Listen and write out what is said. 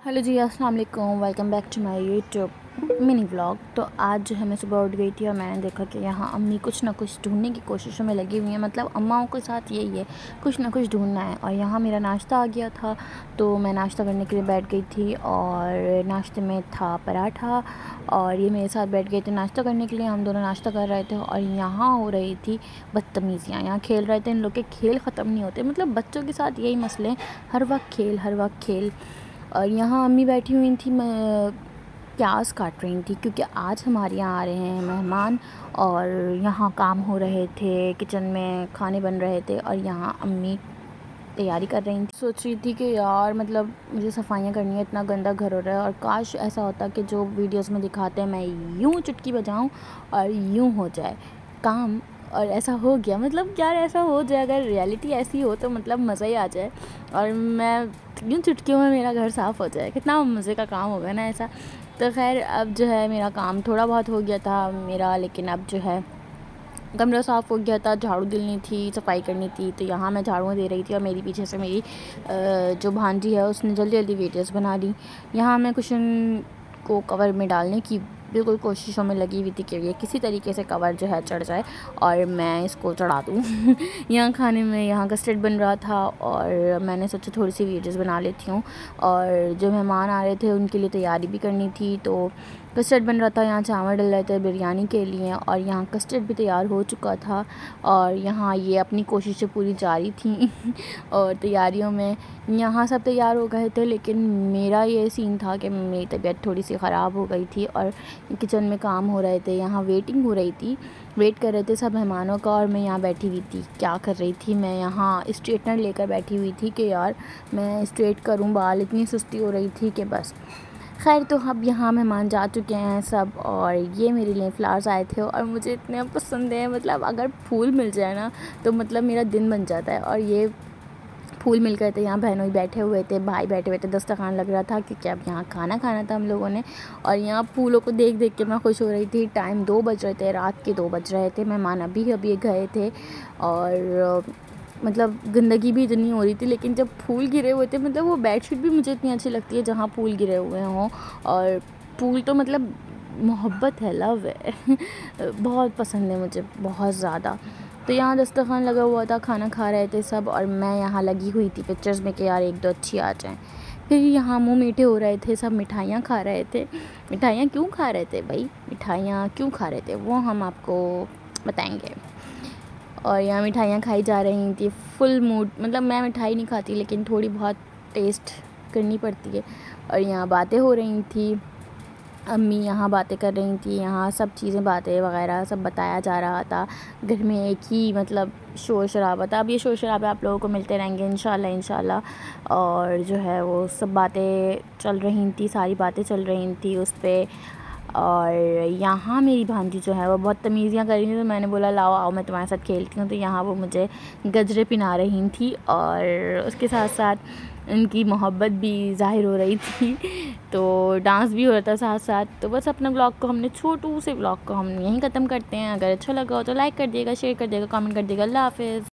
Hello जी, अस्सलाम वालेकुम। Welcome back to my YouTube mini vlog तो आज जो है, मैं सुबह उठ गई थी और मैंने देखा कि यहाँ अम्मी कुछ ना कुछ ढूँढने की कोशिशों में लगी हुई हैं। मतलब अम्माओं के साथ यही है, कुछ ना कुछ ढूंढना है। और यहाँ मेरा नाश्ता आ गया था तो मैं नाश्ता करने के लिए बैठ गई थी और नाश्ते में था पराठा। और ये मेरे साथ बैठ गए थे नाश्ता करने के लिए। हम दोनों नाश्ता कर रहे थे और यहाँ हो रही थी बदतमीज़ियाँ। यहाँ खेल रहे थे। इन लोग के खेल ख़त्म नहीं होते। मतलब बच्चों के साथ यही मसले हर वक्त खेल, हर वक्त खेल। और यहाँ अम्मी बैठी हुई थी, मैं प्याज काट रही थी क्योंकि आज हमारे यहाँ आ रहे हैं मेहमान और यहाँ काम हो रहे थे, किचन में खाने बन रहे थे और यहाँ अम्मी तैयारी कर रही थी। सोच रही थी कि यार मतलब मुझे सफाइयाँ करनी है, इतना गंदा घर हो रहा है और काश ऐसा होता कि जो वीडियोस में दिखाते हैं, मैं यूँ चुटकी बजाऊँ और यूँ हो जाए। काम और ऐसा हो गया। मतलब यार ऐसा हो जाए, अगर रियलिटी ऐसी हो तो मतलब मज़ा ही आ जाए। और मैं यूँ चुटकियों में मेरा घर साफ़ हो जाए? कितना मज़े का काम होगा ना ऐसा। तो खैर, अब जो है मेरा काम थोड़ा बहुत हो गया था मेरा, लेकिन अब जो है कमरा साफ़ हो गया था, झाड़ू दिलनी थी, सफ़ाई करनी थी तो यहाँ मैं झाड़ू दे रही थी और मेरी पीछे से मेरी जो भांजी है उसने जल्दी जल्दी वीडियोस बना दी। यहाँ मैं कुशन को कवर में डालने की बिल्कुल कोशिशों में लगी हुई थी कि ये किसी तरीके से कवर जो है चढ़ जाए और मैं इसको चढ़ा दूँ। यहाँ खाने में यहाँ कस्टर्ड बन रहा था और मैंने सोचा थोड़ी सी वीडियोज़ बना लेती हूँ और जो मेहमान आ रहे थे उनके लिए तैयारी भी करनी थी तो कस्टर्ड बन रहा था, यहाँ चावल डल रहे थे बिरयानी के लिए और यहाँ कस्टर्ड भी तैयार हो चुका था और यहाँ ये अपनी कोशिशें पूरी जारी थी और तैयारियों में यहाँ सब तैयार हो गए थे, लेकिन मेरा ये सीन था कि मेरी तबीयत थोड़ी सी ख़राब हो गई थी और किचन में काम हो रहे थे, यहाँ वेटिंग हो रही थी वेट कर रहे थे सब मेहमानों का और मैं यहाँ बैठी हुई थी। क्या कर रही थी? मैं यहाँ स्ट्रेटनर लेकर बैठी हुई थी कि यार मैं स्ट्रेट करूँ, बाल इतनी सुस्ती हो रही थी कि बस। खैर तो अब यहाँ मेहमान जा चुके हैं सब और ये मेरे लिए फ़्लावर्स आए थे और मुझे इतने पसंद है मतलब अगर फूल मिल जाए ना तो मतलब मेरा दिन बन जाता है। और ये फूल मिल गए थे यहाँ बहनों ही बैठे हुए थे, भाई बैठे हुए थे दस्तरखान लग रहा था क्योंकि अब यहाँ खाना खाना था हम लोगों ने। और यहाँ फूलों को देख देख के मैं खुश हो रही थी। टाइम दो बज रहे थे, रात के दो बज रहे थे, मेहमान अभी अभी गए थे और मतलब गंदगी भी इतनी हो रही थी, लेकिन जब फूल गिरे हुए थे मतलब वो बेडशीट भी मुझे इतनी अच्छी लगती है जहाँ फूल गिरे हुए हों। और फूल तो मतलब मोहब्बत है, लव है। बहुत पसंद है मुझे, बहुत ज़्यादा। तो यहाँ दस्तरखान लगा हुआ था, खाना खा रहे थे सब, और मैं यहाँ लगी हुई थी पिक्चर्स में कि यार एक दो अच्छी आ जाएँ। फिर यहाँ मुँह मीठे हो रहे थे, सब मिठाइयाँ खा रहे थे। मिठाइयाँ क्यों खा रहे थे भाई? मिठाइयाँ क्यों खा रहे थे? वो हम आपको बताएँगे। और यहाँ मिठाइयाँ खाई जा रही थी। फुल मूड मतलब मैं मिठाई नहीं खाती, लेकिन थोड़ी बहुत टेस्ट करनी पड़ती है। और यहाँ बातें हो रही थी। अम्मी यहाँ बातें कर रही थी, यहाँ सब चीज़ें बातें वगैरह सब बताया जा रहा था। घर में एक ही मतलब शोर शराबा था। अब ये शोर शराबे आप लोगों को मिलते रहेंगे इन इंशाल्लाह। और जो है वो सब बातें चल रही थी, सारी बातें चल रही थी उस पर और यहाँ मेरी भांजी जो है वो बहुत तमीज़ियाँ कर रही थी तो मैंने बोला, लाओ, आओ, मैं तुम्हारे साथ खेलती हूँ। तो यहाँ वो मुझे गजरे पिना रही थी और उसके साथ साथ उनकी मोहब्बत भी ज़ाहिर हो रही थी। तो डांस भी हो रहा था साथ साथ। तो बस अपना ब्लॉग को हमने, छोटू से ब्लॉग को हम यहीं ख़त्म करते हैं। अगर अच्छा लगा हो तो लाइक कर दिएगा, शेयर कर दिएगा, कमेंट कर दिएगा। अल्लाह हाफ़िज़।